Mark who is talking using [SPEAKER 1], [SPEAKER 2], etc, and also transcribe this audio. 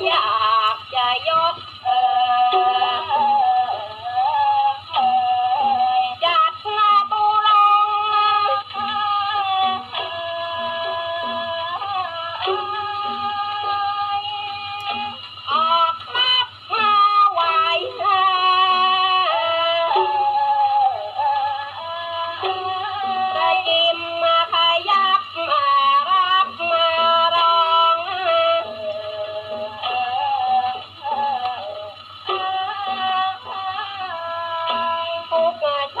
[SPEAKER 1] 家 ผู้เกิดพ